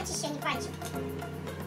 那就选你块一